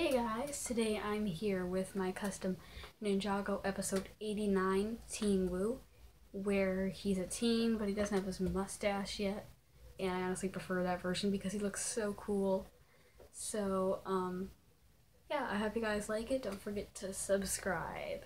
Hey guys, today I'm here with my custom Ninjago episode 89 Teen Wu, where he's a teen but he doesn't have his mustache yet, and I honestly prefer that version because he looks so cool. So, um, yeah, I hope you guys like it. Don't forget to subscribe.